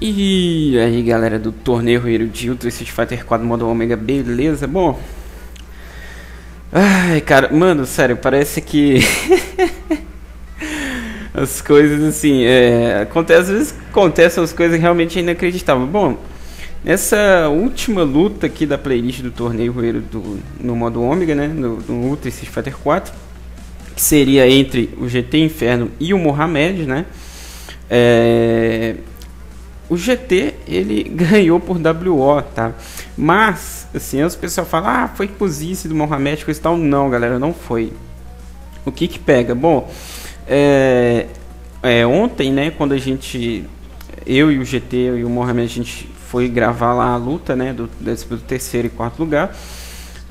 E aí galera do torneio Rueiro de Ultra Street Fighter 4 modo Omega, beleza? Bom. Ai, cara, mano, sério, parece que. as coisas assim. É, acontece, às vezes acontecem as coisas realmente inacreditáveis. Bom, nessa última luta aqui da playlist do torneio do, no modo Ômega, né? No, no Ultra Street Fighter 4, que seria entre o GT Inferno e o Mohamed, né? É, o GT ele ganhou por WO, tá? Mas, assim, as pessoas falam, ah, foi cozice do Mohamed, coisa e tal. Não, galera, não foi. O que que pega? Bom, é, é, ontem, né, quando a gente, eu e o GT e o Mohamed, a gente foi gravar lá a luta, né, do, do terceiro e quarto lugar,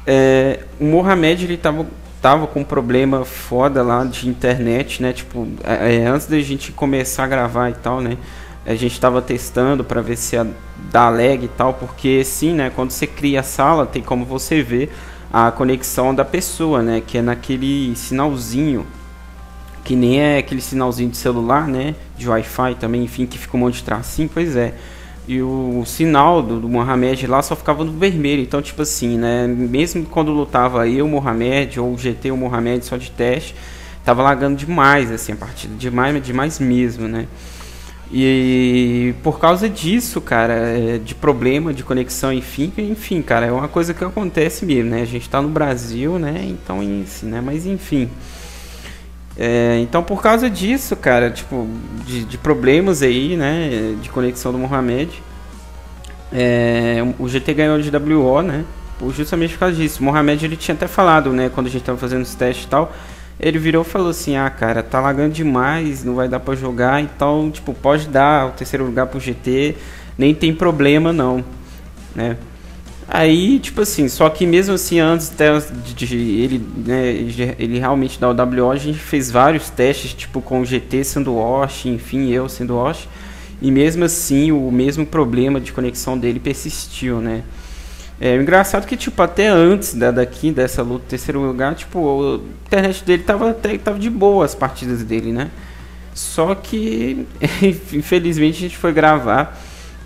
é, o Mohamed, ele tava tava com um problema foda lá de internet, né? Tipo, é, é antes da gente começar a gravar e tal, né? a gente estava testando para ver se ia dar lag e tal, porque sim, né, quando você cria a sala, tem como você ver a conexão da pessoa, né, que é naquele sinalzinho, que nem é aquele sinalzinho de celular, né, de Wi-Fi também, enfim, que fica um monte de tracinho, pois é. E o, sinal do, do Mohamed lá só ficava no vermelho, então tipo assim, né, mesmo quando lutava eu, Mohamed, ou o GT, o Mohamed só de teste, tava lagando demais, assim, a partida, demais, demais mesmo, né. E por causa disso, cara, é, de problema de conexão, enfim, enfim, cara, é uma coisa que acontece mesmo, né? A gente tá no Brasil, né? Então, isso, né? Mas enfim. É, então, por causa disso, cara, tipo, de, de, problemas aí, né? De conexão do Mohamed, é, o GT ganhou de WO, né? Justamente por causa disso. O Mohamed ele tinha até falado, né? Quando a gente tava fazendo os testes e tal ele virou e falou assim: Ah, cara, tá lagando demais, não vai dar para jogar, então, tipo, pode dar o terceiro lugar pro GT, nem tem problema não, né? Aí, tipo assim, só que mesmo assim, antes de, de, ele, né, ele realmente dar o WO, a gente fez vários testes, tipo, com o GT sendo Wash, enfim, eu sendo Wash, e mesmo assim, o mesmo problema de conexão dele persistiu, né? É engraçado é que, tipo, até antes da, daqui, dessa luta terceiro lugar, tipo, a internet dele tava, até, tava de boa as partidas dele, né? Só que, infelizmente, a gente foi gravar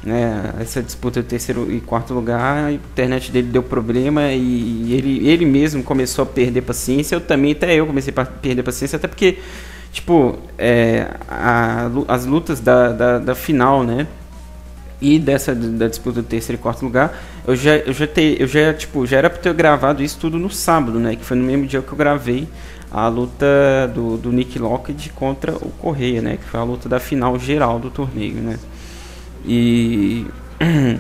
né, essa disputa de terceiro e quarto lugar, a internet dele deu problema e ele, ele mesmo começou a perder paciência. Eu também, até eu comecei a perder paciência, até porque, tipo, é, a, as lutas da, da, da final, né? e dessa da disputa do terceiro e quarto lugar, eu já eu já te, eu já tipo, já era para ter gravado isso tudo no sábado, né, que foi no mesmo dia que eu gravei a luta do, do Nick Lockett contra o Correia, né, que foi a luta da final geral do torneio, né? E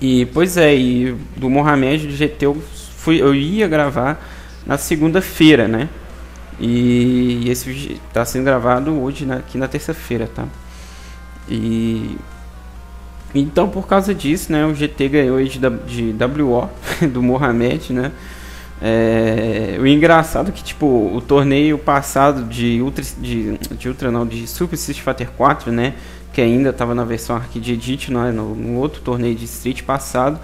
e pois é, e do Mohamed GT eu fui eu ia gravar na segunda-feira, né? E esse está sendo gravado hoje né, aqui na terça-feira, tá? E então, por causa disso, né, o GT ganhou de, de WO do Mohamed, né? É, o engraçado é que, tipo, o torneio passado de Ultra, de, de Ultra não, de Super Street Fighter 4, né? Que ainda estava na versão Arcade Edit, não é? no, no outro torneio de Street passado.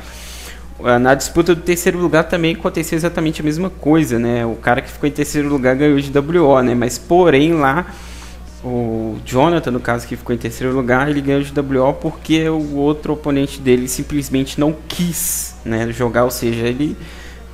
É, na disputa do terceiro lugar também aconteceu exatamente a mesma coisa, né? O cara que ficou em terceiro lugar ganhou de WO, né? Mas porém lá o Jonathan, no caso, que ficou em terceiro lugar, ele ganhou de WO porque o outro oponente dele simplesmente não quis né, jogar, ou seja, ele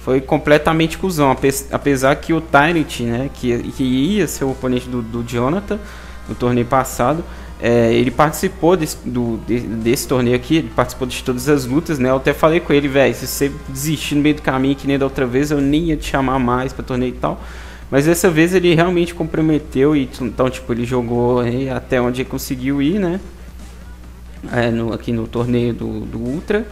foi completamente cuzão, apesar que o Tyrant, né, que, que ia ser o oponente do, do Jonathan no torneio passado, é, ele participou desse, do, desse torneio aqui, ele participou de todas as lutas, né? Eu até falei com ele, velho, se você desistir no meio do caminho que nem da outra vez, eu nem ia te chamar mais para torneio e tal. Mas dessa vez ele realmente comprometeu e então tipo ele jogou até onde ele conseguiu ir, né? É, no, aqui no torneio do, do Ultra.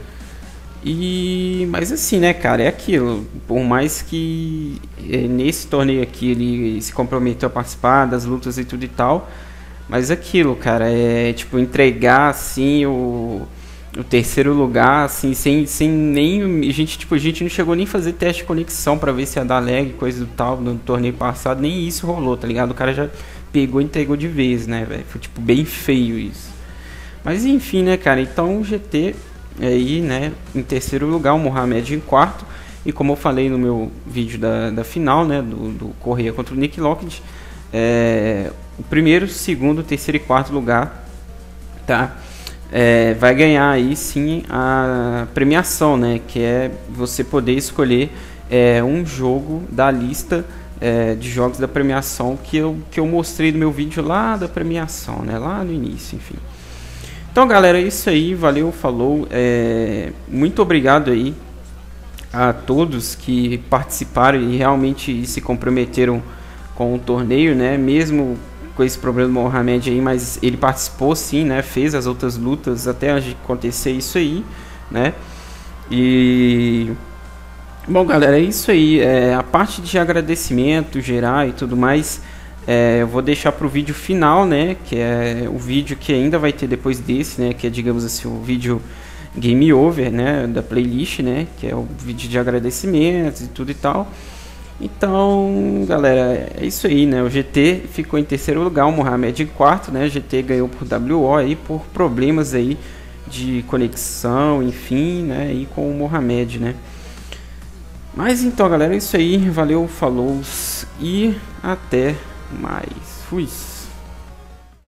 E mas assim, né, cara, é aquilo. Por mais que é, nesse torneio aqui ele se comprometeu a participar das lutas e tudo e tal, mas aquilo, cara, é tipo entregar assim o o terceiro lugar, assim, sem, sem nem. Gente, tipo, a gente não chegou nem fazer teste de conexão para ver se ia dar lag, coisa do tal, no torneio passado, nem isso rolou, tá ligado? O cara já pegou e entregou de vez, né, velho? Foi, tipo, bem feio isso. Mas enfim, né, cara? Então o GT aí, né, em terceiro lugar, o Mohamed em quarto. E como eu falei no meu vídeo da, da final, né, do, do Correia contra o Nick Lockett, é, o primeiro, segundo, terceiro e quarto lugar, tá? É, vai ganhar aí sim a premiação, né? Que é você poder escolher é, um jogo da lista é, de jogos da premiação que eu, que eu mostrei no meu vídeo lá da premiação, né? Lá no início, enfim. Então, galera, é isso aí. Valeu, falou. É, muito obrigado aí a todos que participaram e realmente se comprometeram com o torneio, né? Mesmo com esse problema do Mohamed aí, mas ele participou sim, né? Fez as outras lutas até acontecer isso aí, né? E bom, galera, é isso aí. É, a parte de agradecimento geral e tudo mais, é, eu vou deixar para o vídeo final, né? Que é o vídeo que ainda vai ter depois desse, né? Que é, digamos assim, o vídeo game over, né? Da playlist, né? Que é o vídeo de agradecimentos e tudo e tal. Então, galera, é isso aí, né? O GT ficou em terceiro lugar, o Mohamed em quarto, né? O GT ganhou por WO aí por problemas aí de conexão, enfim, né? E com o Mohamed, né? Mas então, galera, é isso aí. Valeu, falou e até mais. Fui.